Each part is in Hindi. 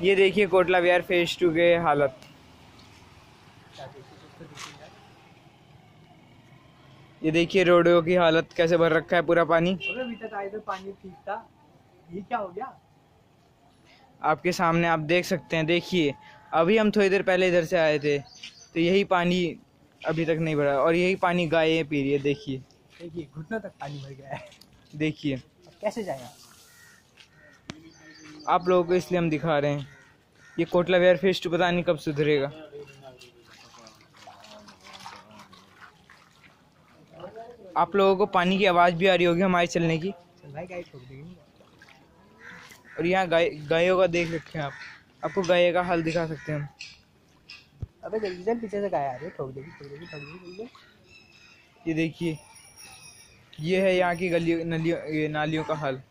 ये देखिए कोटला बिहार फ़ेज़ टू के हालत। ये देखिए रोडों की हालत कैसे भर रखा है पूरा पानी। अभी तक आए थे पानी ठीक था। ये क्या हो गया? आपके सामने आप देख सकते हैं देखिए अभी हम थोड़ी देर पहले इधर से आए थे तो यही पानी अभी तक नहीं भरा और यही पानी गाय पी रही है देखिए। देखिए घुटनों तक पानी भर गया है। देखिए। कैसे जाएगा? आप लोगों को इसलिए हम दिखा रहे हैं। ये कोटला वेयर फ़ेज़ टू पता नहीं कब सुधरेगा। आप लोगों को पानी की आवाज़ भी आ रही होगी हमारे चलने की। और यहाँ गाय गायों का देख रखे हैं आप। आपको गाय का हाल दिखा सकते हैं हम। अबे जल्दी चल पीछे से गाय आ रही है ठोक देगी ठोक देगी ठोक देगी जल्दी ये देखिए ये है यहाँ की गलियों नलियों नालियों का हाल।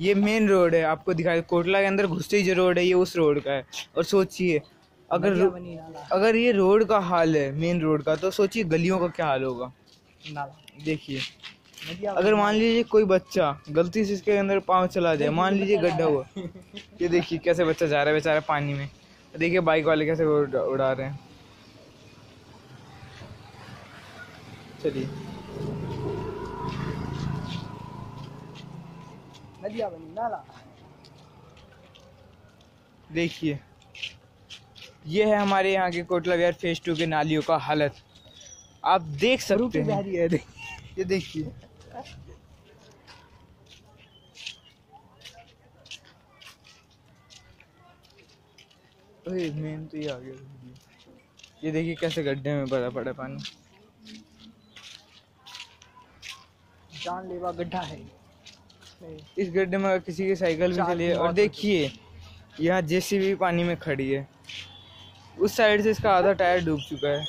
ये मेन रोड है। आपको दिखाई कोटला के अंदर घुसते ही जो रोड है ये उस रोड का है। और सोचिए अगर अगर ये रोड का हाल है मेन रोड का तो सोचिए गलियों का क्या हाल होगा। देखिए अगर मान लीजिए कोई बच्चा गलती से इसके अंदर पाँव चला जाए मान लीजिए गड्ढा हुआ। ये देखिए कैसे बच्चा जा रहा है बेचारा पानी में। देखिए बाइक वाले कैसे उड़ा रहे हैं। चलिए। नदियाँ बनी नाला। देखिए ये है हमारे यहाँ के कोटला बिहार फ़ेज़ टू के नालियों का हालत। आप देख सकते हैं। है देखिए। ये देखिए। मेन तो ये आ गया। ये देखिए कैसे गड्ढे में भरा पड़ा पानी। जानलेवा गड्ढा है। इस गड्ढे में किसी की साइकिल भी चली है और देखिए यहाँ जेसीबी पानी में खड़ी है। उस साइड से इसका आधा टायर डूब चुका है।